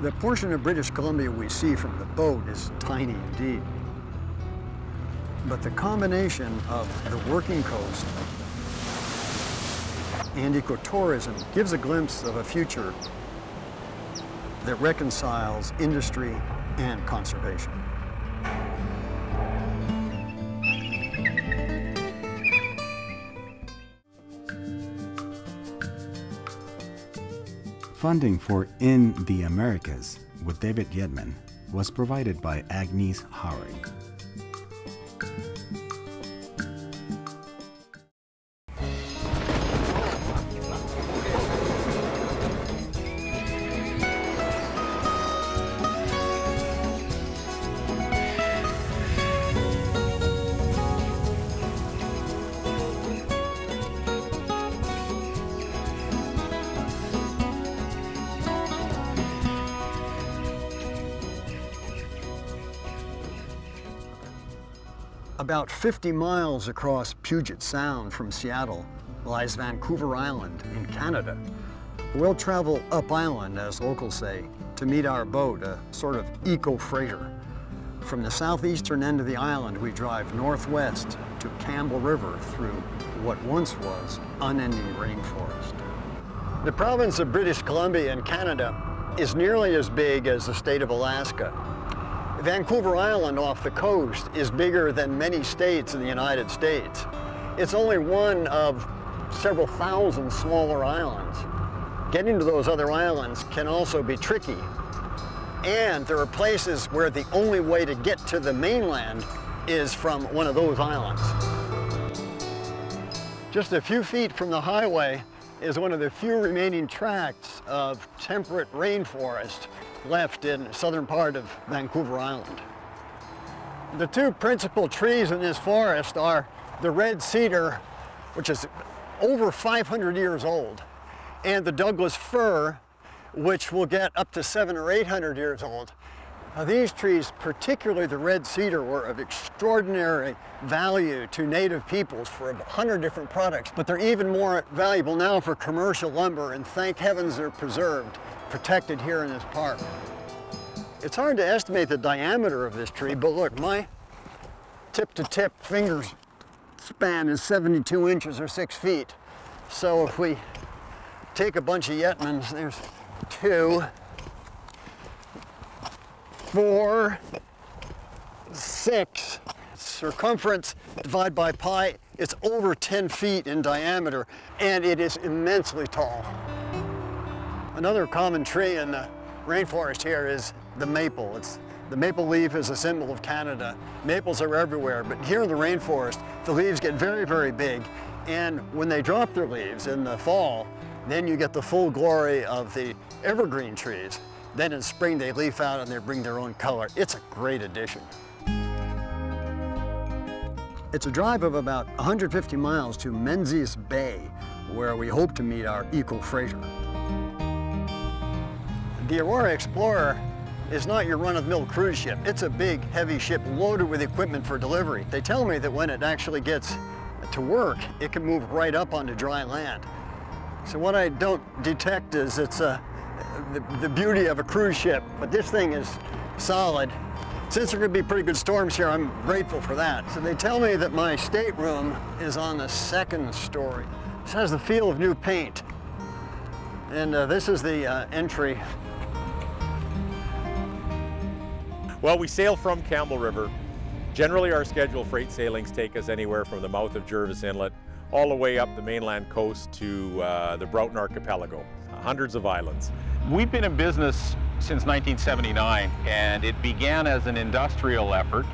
The portion of British Columbia we see from the boat is tiny indeed. But the combination of the working coast and ecotourism gives a glimpse of a future that reconciles industry and conservation. Funding for In the Americas with David Yetman was provided by Agnes Howard. About 50 miles across Puget Sound from Seattle lies Vancouver Island in Canada. We'll travel up island, as locals say, to meet our boat, a sort of eco-freighter. From the southeastern end of the island, we drive northwest to Campbell River through what once was unending rainforest. The province of British Columbia in Canada is nearly as big as the state of Alaska. Vancouver Island off the coast is bigger than many states in the United States. It's only one of several thousand smaller islands. Getting to those other islands can also be tricky. And there are places where the only way to get to the mainland is from one of those islands. Just a few feet from the highway is one of the few remaining tracts of temperate rainforest left in southern part of Vancouver Island. The two principal trees in this forest are the red cedar, which is over 500 years old, and the Douglas fir, which will get up to seven or 800 years old. Now, these trees, particularly the red cedar, were of extraordinary value to native peoples for a hundred different products, but they're even more valuable now for commercial lumber, and thank heavens they're preserved protected here in this park. It's hard to estimate the diameter of this tree, but look, my tip to tip fingers span is 72 inches or six feet. So if we take a bunch of Yetmans, there's two, four, six, circumference divided by pi, it's over 10 feet in diameter, and it is immensely tall. Another common tree in the rainforest here is the maple. It's, the maple leaf is a symbol of Canada. Maples are everywhere, but here in the rainforest, the leaves get very, very big. And when they drop their leaves in the fall, then you get the full glory of the evergreen trees. Then in spring, they leaf out and they bring their own color. It's a great addition. It's a drive of about 150 miles to Menzies Bay, where we hope to meet our eco-freighter. The Aurora Explorer is not your run-of-the-mill cruise ship. It's a big, heavy ship loaded with equipment for delivery. They tell me that when it actually gets to work, it can move right up onto dry land. So what I don't detect is it's uh, the, the beauty of a cruise ship, but this thing is solid. Since there to be pretty good storms here, I'm grateful for that. So they tell me that my stateroom is on the second story. This has the feel of new paint. And uh, this is the uh, entry Well, we sail from Campbell River. Generally, our scheduled freight sailings take us anywhere from the mouth of Jervis Inlet all the way up the mainland coast to uh, the Broughton Archipelago, hundreds of islands. We've been in business since 1979, and it began as an industrial effort,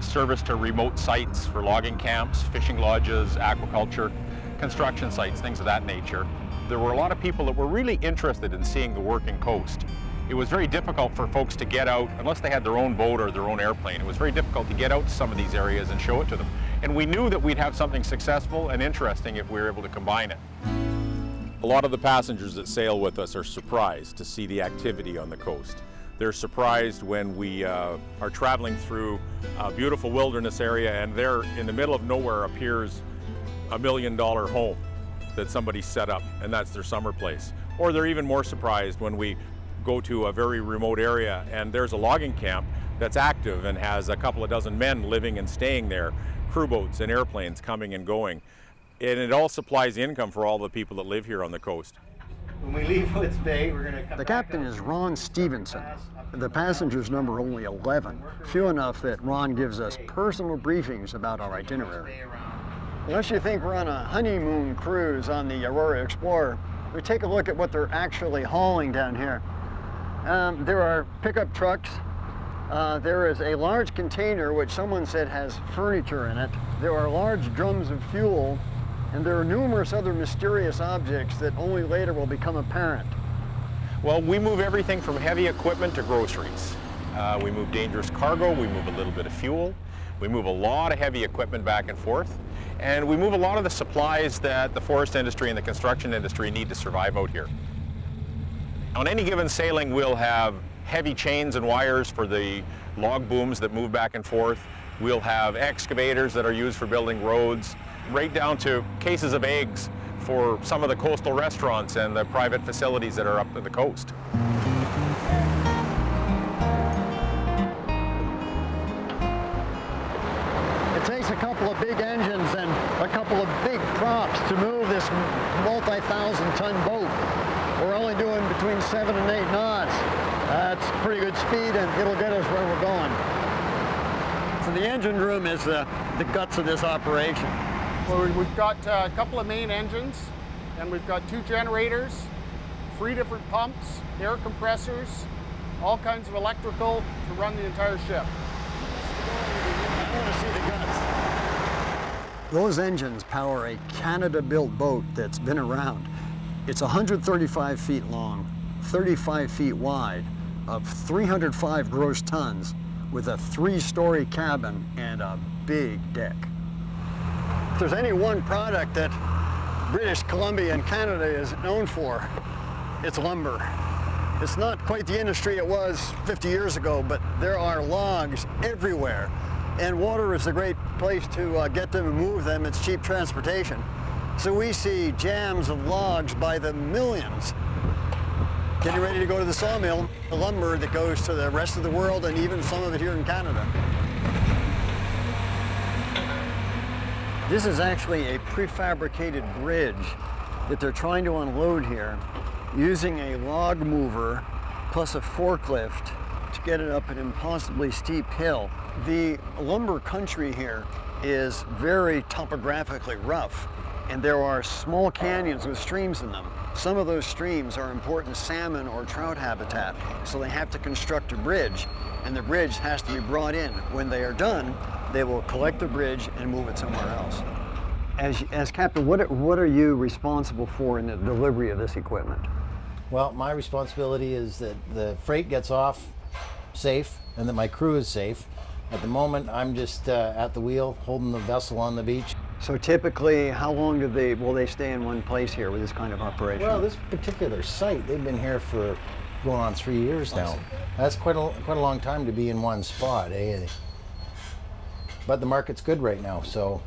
service to remote sites for logging camps, fishing lodges, aquaculture, construction sites, things of that nature. There were a lot of people that were really interested in seeing the working coast it was very difficult for folks to get out, unless they had their own boat or their own airplane, it was very difficult to get out to some of these areas and show it to them. And we knew that we'd have something successful and interesting if we were able to combine it. A lot of the passengers that sail with us are surprised to see the activity on the coast. They're surprised when we uh, are traveling through a beautiful wilderness area and there in the middle of nowhere appears a million dollar home that somebody set up and that's their summer place. Or they're even more surprised when we go to a very remote area and there's a logging camp that's active and has a couple of dozen men living and staying there, crew boats and airplanes coming and going. And it all supplies income for all the people that live here on the coast. When we leave Woods Bay, we're going to come The back captain up. is Ron Stevenson. The passengers number only 11, few enough that Ron gives us personal briefings about our itinerary. Unless you think we're on a honeymoon cruise on the Aurora Explorer, we take a look at what they're actually hauling down here. Um, there are pickup trucks. Uh, there is a large container which someone said has furniture in it. There are large drums of fuel, and there are numerous other mysterious objects that only later will become apparent. Well, we move everything from heavy equipment to groceries. Uh, we move dangerous cargo, we move a little bit of fuel, we move a lot of heavy equipment back and forth, and we move a lot of the supplies that the forest industry and the construction industry need to survive out here. On any given sailing, we'll have heavy chains and wires for the log booms that move back and forth. We'll have excavators that are used for building roads, right down to cases of eggs for some of the coastal restaurants and the private facilities that are up to the coast. It takes a couple of big engines and a couple of big props to move this multi-thousand ton boat. We're only doing between seven and eight knots. That's pretty good speed and it'll get us where we're going. So the engine room is the, the guts of this operation. Well, we- we've got uh, a couple of main engines, and we've got two generators, three different pumps, air compressors, all kinds of electrical to run the entire ship. Those engines power a Canada-built boat that's been around. It's 135 feet long, 35 feet wide, of 305 gross tons, with a three-story cabin and a big deck. If there's any one product that British Columbia and Canada is known for, it's lumber. It's not quite the industry it was 50 years ago, but there are logs everywhere. And water is a great place to uh, get them and move them. It's cheap transportation. So we see jams of logs by the millions getting ready to go to the sawmill, the lumber that goes to the rest of the world and even some of it here in Canada. This is actually a prefabricated bridge that they're trying to unload here using a log mover plus a forklift to get it up an impossibly steep hill. The lumber country here is very topographically rough and there are small canyons with streams in them. Some of those streams are important salmon or trout habitat, so they have to construct a bridge and the bridge has to be brought in. When they are done, they will collect the bridge and move it somewhere else. As, as captain, what are, what are you responsible for in the delivery of this equipment? Well, my responsibility is that the freight gets off safe and that my crew is safe. At the moment, I'm just uh, at the wheel holding the vessel on the beach. So typically, how long do they, will they stay in one place here with this kind of operation? Well, this particular site, they've been here for going on three years now. That's quite a, quite a long time to be in one spot, eh? But the market's good right now, so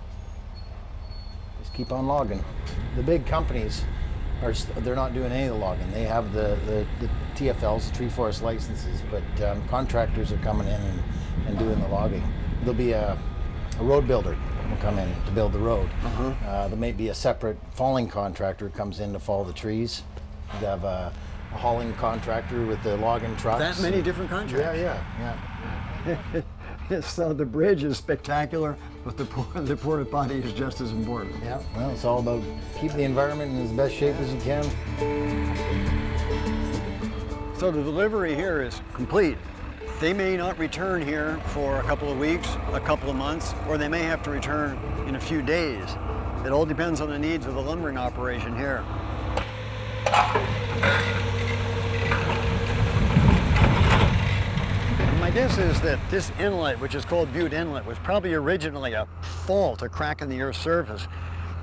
just keep on logging. The big companies are they're not doing any of the logging. They have the, the, the TFLs, the tree forest licenses, but um, contractors are coming in and, and doing the logging. There'll be a, a road builder will come in to build the road. Uh, there may be a separate falling contractor comes in to fall the trees. You have a, a hauling contractor with the logging trucks. that many different Yeah, yeah, yeah. so the bridge is spectacular, but the, port, the porta potty is just as important. Yeah, well, it's all about keeping the environment in as best shape as you can. So the delivery here is complete. They may not return here for a couple of weeks, a couple of months, or they may have to return in a few days. It all depends on the needs of the lumbering operation here. My guess is that this inlet, which is called Bute Inlet, was probably originally a fault, a crack in the Earth's surface,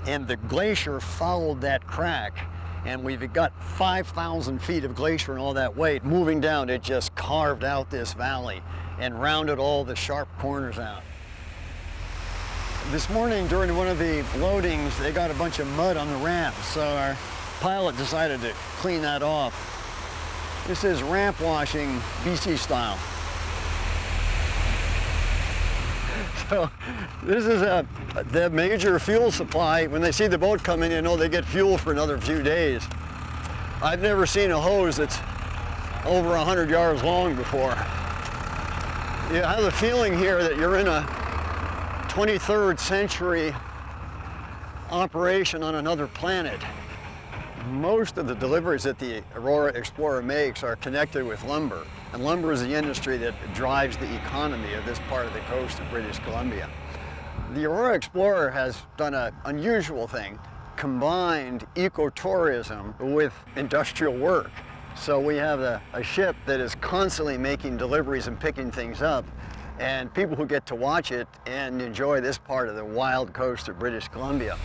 and the glacier followed that crack, and we've got 5,000 feet of glacier and all that weight moving down. It just carved out this valley and rounded all the sharp corners out. This morning during one of the loadings, they got a bunch of mud on the ramp, so our pilot decided to clean that off. This is ramp washing BC style. So this is a, the major fuel supply. When they see the boat coming, they know they get fuel for another few days. I've never seen a hose that's over 100 yards long before. You have the feeling here that you're in a 23rd century operation on another planet. Most of the deliveries that the Aurora Explorer makes are connected with lumber, and lumber is the industry that drives the economy of this part of the coast of British Columbia. The Aurora Explorer has done an unusual thing, combined ecotourism with industrial work. So we have a, a ship that is constantly making deliveries and picking things up, and people who get to watch it and enjoy this part of the wild coast of British Columbia.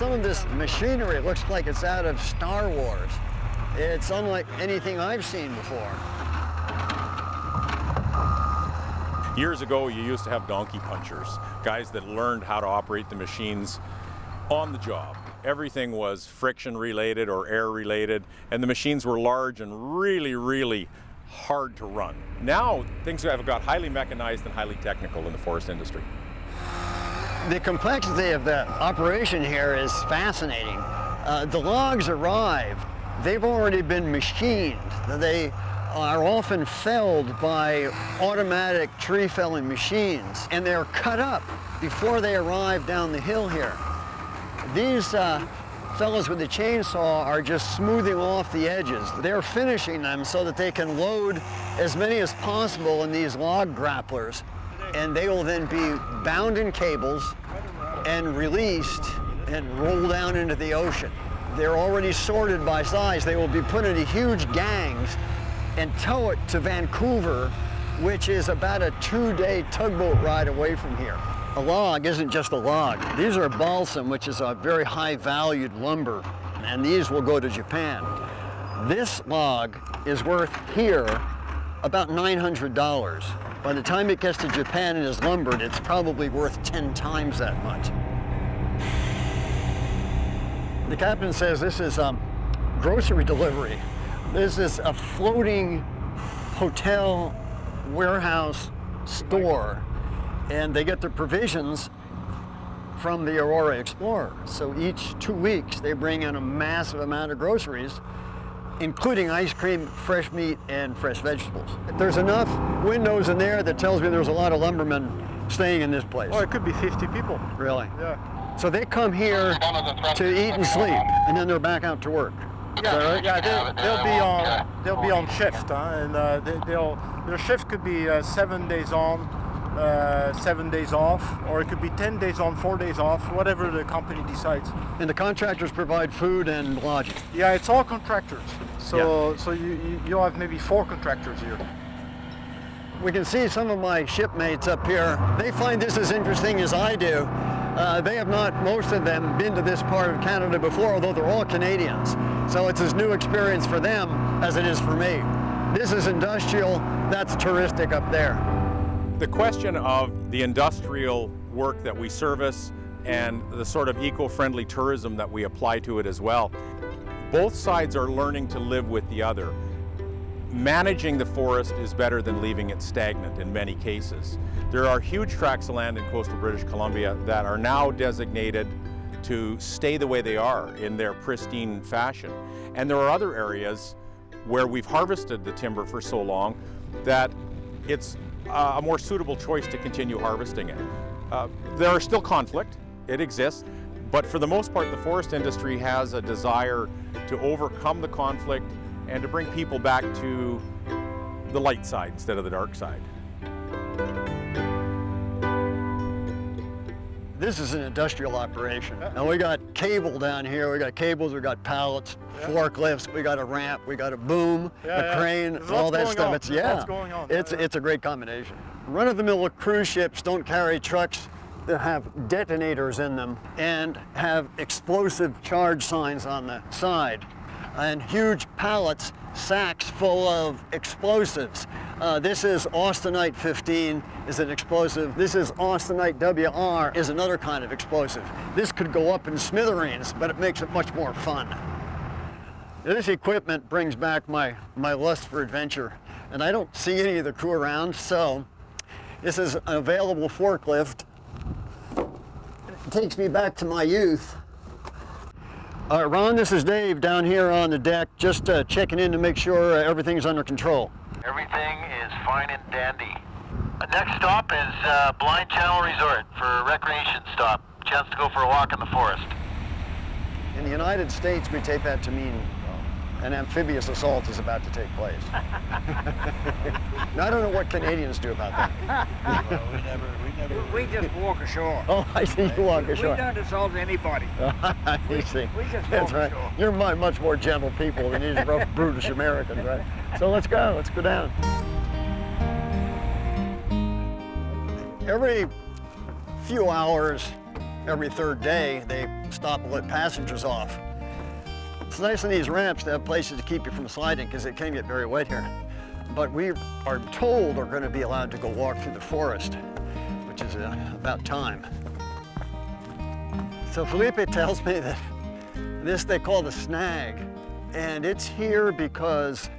Some of this machinery looks like it's out of Star Wars. It's unlike anything I've seen before. Years ago, you used to have donkey punchers, guys that learned how to operate the machines on the job. Everything was friction related or air related, and the machines were large and really, really hard to run. Now, things have got highly mechanized and highly technical in the forest industry. The complexity of the operation here is fascinating. Uh, the logs arrive, they've already been machined. They are often felled by automatic tree felling machines and they're cut up before they arrive down the hill here. These uh, fellows with the chainsaw are just smoothing off the edges. They're finishing them so that they can load as many as possible in these log grapplers and they will then be bound in cables and released and roll down into the ocean. They're already sorted by size. They will be put into huge gangs and tow it to Vancouver, which is about a two-day tugboat ride away from here. A log isn't just a log. These are balsam, which is a very high-valued lumber, and these will go to Japan. This log is worth here about $900. By the time it gets to Japan and is lumbered, it's probably worth 10 times that much. The captain says this is a um, grocery delivery. This is a floating hotel, warehouse, store, and they get their provisions from the Aurora Explorer. So each two weeks, they bring in a massive amount of groceries, including ice cream, fresh meat, and fresh vegetables. There's enough windows in there that tells me there's a lot of lumbermen staying in this place. Oh, it could be 50 people. Really? Yeah. So they come here to eat and sleep, and then they're back out to work. Yeah, right? yeah, they, will be on they'll be on shift, huh? and uh, they, will their shift could be uh, seven days on, uh, seven days off, or it could be ten days on, four days off, whatever the company decides. And the contractors provide food and lodging. Yeah, it's all contractors. So yeah. so you, you you'll have maybe four contractors here. We can see some of my shipmates up here. They find this as interesting as I do. Uh, they have not, most of them, been to this part of Canada before, although they're all Canadians. So it's as new experience for them as it is for me. This is industrial, that's touristic up there. The question of the industrial work that we service and the sort of eco-friendly tourism that we apply to it as well, both sides are learning to live with the other. Managing the forest is better than leaving it stagnant in many cases. There are huge tracts of land in coastal British Columbia that are now designated to stay the way they are in their pristine fashion. And there are other areas where we've harvested the timber for so long that it's a more suitable choice to continue harvesting it. Uh, there are still conflict, it exists, but for the most part the forest industry has a desire to overcome the conflict and to bring people back to the light side instead of the dark side. This is an industrial operation. Yeah. And we got cable down here, we got cables, we got pallets, yeah. forklifts, we got a ramp, we got a boom, yeah, a crane, all that stuff. On. It's yeah, it's it's a great combination. Run-of-the-mill cruise ships don't carry trucks that have detonators in them and have explosive charge signs on the side and huge pallets, sacks full of explosives. Uh, this is austenite 15 is an explosive. This is austenite WR is another kind of explosive. This could go up in smithereens, but it makes it much more fun. This equipment brings back my, my lust for adventure, and I don't see any of the crew around, so this is an available forklift. It takes me back to my youth. Uh, Ron, this is Dave down here on the deck, just uh, checking in to make sure uh, everything's under control. Everything is fine and dandy. The next stop is uh, Blind Channel Resort for a recreation stop. Chance to go for a walk in the forest. In the United States, we take that to mean an amphibious assault is about to take place. now, I don't know what Canadians do about that. well, we never, we never. We just walk ashore. Oh, I see you walk ashore. We don't assault anybody. I see. We just That's right. ashore. You're much more gentle people than these rough, brutish Americans, right? So let's go. Let's go down. Every few hours, every third day, they stop and let passengers off. It's nice on these ramps to have places to keep you from sliding because it can get very wet here. But we are told we're going to be allowed to go walk through the forest, which is uh, about time. So Felipe tells me that this they call the snag, and it's here because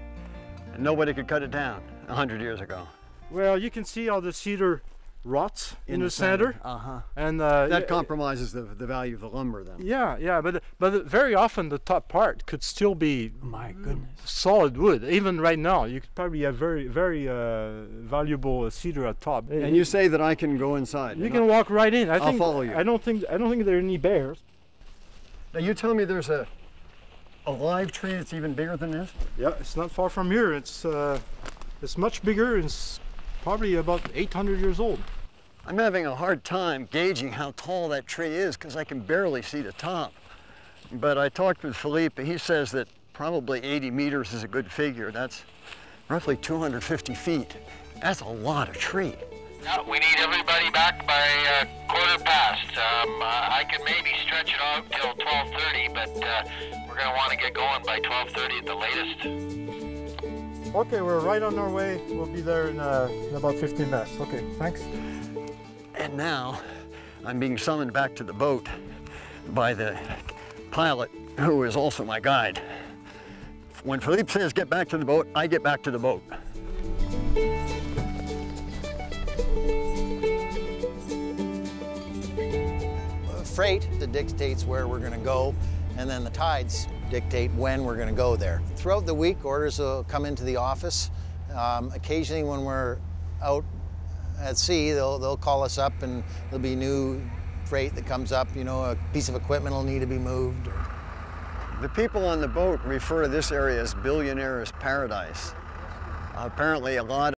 nobody could cut it down 100 years ago. Well, you can see all the cedar rots in, the, center, Uh-huh. and uh, That compromises the, the value of the lumber then. Yeah, yeah, but but very often the top part could still be My goodness. solid wood. Even right now, you could probably have very very uh, valuable cedar at top. And you say that I can go inside. you can walk right in. I I'll think follow you. I don't think I don't think there are any bears. Now you tell me there's a a live tree that's even bigger than this? Yeah, it's not far from here. It's uh, it's much bigger. It's probably about 800 years old. I'm having a hard time gauging how tall that tree is because I can barely see the top. But I talked with Philippe. He says that probably 80 meters is a good figure. That's roughly 250 feet. That's a lot of tree. Yeah, we need everybody back by uh, quarter past. Um, uh, I could maybe stretch it out till 12:30, but uh, we're gonna want to get going by 12:30 at the latest. Okay, we're right on our way. We'll be there in, uh, in about 15 minutes. Okay, thanks. And now I'm being summoned back to the boat by the pilot, who is also my guide. When Philippe says get back to the boat, I get back to the boat. freight that dictates where we're going to go, and then the tides dictate when we're going to go there. Throughout the week, orders will come into the office. Um, occasionally, when we're out at sea, they'll, they'll call us up and there'll be new freight that comes up. You know, a piece of equipment will need to be moved. The people on the boat refer to this area as billionaire's paradise. apparently, a lot